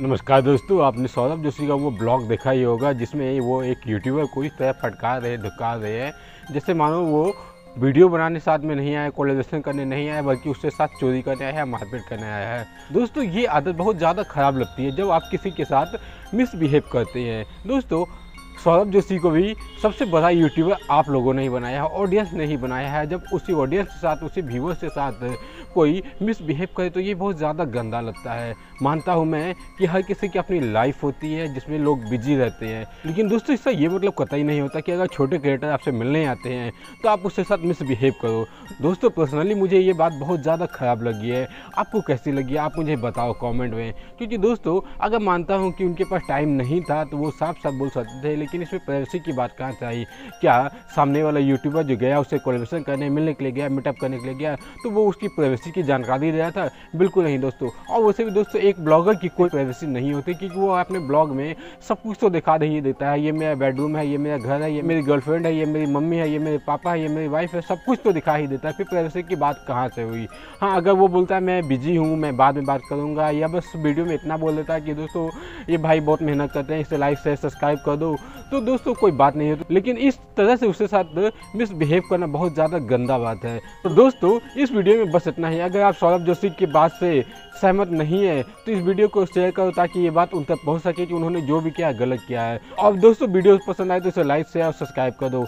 नमस्कार दोस्तों, आपने सौरभ जोशी का वो ब्लॉग देखा ही होगा, जिसमें वो एक यूट्यूबर को इस तरह फटकार रहे धुका रहे हैं। जैसे मानो वो वीडियो बनाने साथ में नहीं आया कोलेब्रेशन करने नहीं आया बल्कि उसके साथ चोरी करने आया है मारपीट करने आया है। दोस्तों, ये आदत बहुत ज़्यादा ख़राब लगती है जब आप किसी के साथ मिसबिहेव करते हैं। दोस्तों सौरभ जोशी को भी सबसे बड़ा यूट्यूबर आप लोगों ने ही बनाया है ऑडियंस ने ही बनाया है। जब उसी ऑडियंस के साथ, उसी व्यूवर्स के साथ कोई मिसबिहेव करे तो ये बहुत ज़्यादा गंदा लगता है। मानता हूँ मैं कि हर किसी की अपनी लाइफ होती है, जिसमें लोग बिज़ी रहते हैं। लेकिन दोस्तों इसका ये मतलब कतई नहीं होता कि अगर छोटे क्रिएटर आपसे मिलने आते हैं तो आप उसके साथ मिसबिहेव करो। दोस्तों पर्सनली मुझे ये बात बहुत ज़्यादा ख़राब लगी है। आपको कैसी लगी आप मुझे बताओ कॉमेंट में। क्योंकि दोस्तों, अगर मानता हूँ कि उनके पास टाइम नहीं था तो वो साफ़ साफ़ बोल सकते थे लेकिन इसमें प्राइवेसी की बात कहाँ से आई? क्या सामने वाला यूट्यूबर जो गया उससे कोलेब्रेशन करने, मिलने के लिए गया मीटअप करने के लिए गया तो वो उसकी प्राइवेसी की जानकारी दे रहा था? बिल्कुल नहीं दोस्तों। और वैसे भी दोस्तों, एक ब्लॉगर की कोई प्राइवेसी नहीं होती, क्योंकि वो अपने ब्लॉग में सब कुछ तो दिखा नहीं देता है। ये मेरा बेडरूम है, ये मेरा घर है, ये मेरी गर्लफ्रेंड है, ये मेरी मम्मी है, ये मेरे पापा है, ये मेरी वाइफ है, सब कुछ तो दिखा ही देता है। फिर प्राइवेसी की बात कहाँ से हुई? हाँ अगर वो बोलता है, मैं बिज़ी हूँ, मैं बाद में बात करूँगा, या बस वीडियो में इतना बोल देता है कि दोस्तों, ये भाई बहुत मेहनत करते हैं, इसे लाइक से सब्सक्राइब कर दो। तो दोस्तों, कोई बात नहीं है लेकिन इस तरह से उसके साथ मिसबिहेव करना बहुत ज़्यादा गंदा बात है। तो दोस्तों, इस वीडियो में बस इतना ही। अगर आप सौरभ जोशी की बात से सहमत नहीं है तो इस वीडियो को शेयर करो ताकि ये बात उन तक पहुँच सके कि उन्होंने जो भी किया, गलत किया है। और दोस्तों, वीडियो पसंद आए तो इसे लाइक शेयर और सब्सक्राइब कर दो।